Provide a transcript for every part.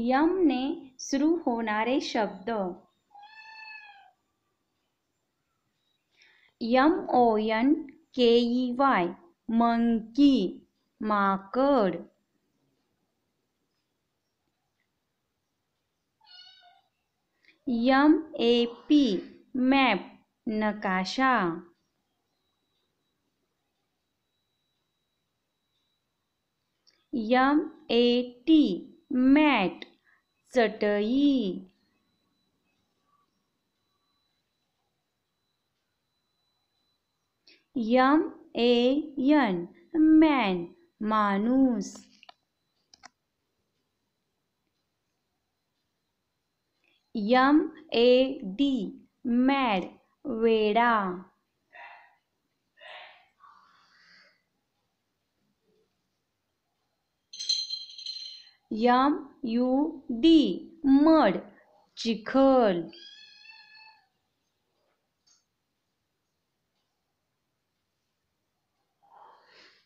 यम ने सुरू होणारे शब्द। यम ओ एन के ई वाय मंकी, माकड। यम ए पी मॅप, नकाशा। यम ए टी मॅट चटई। यम ए यन मॅन माणूस यम ए डी मैड वेडा। यम यू डी, मड, चिखल.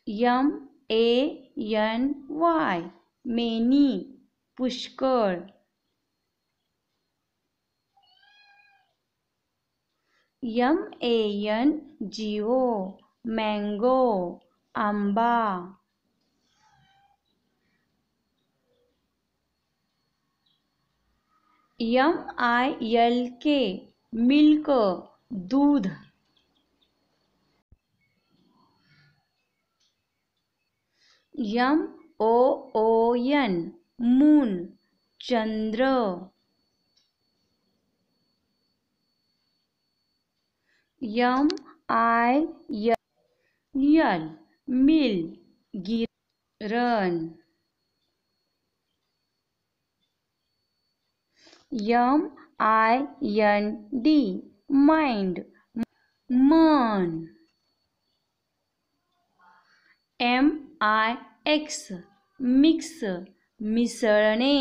M A N Y, many, पुष्कळ. M A N G, mango, mango. M I L K milk दूध. M O O N moon Chandra. M I L mill गिरण M I N D mind मन M I x mix मिसळणे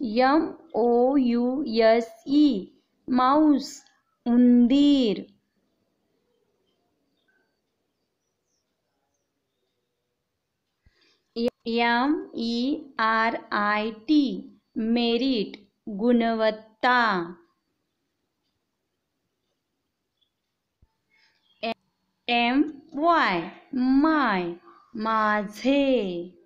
M O U S E mouse उंदीर M E R I T merit गुणवत्ता. M Y my माझे.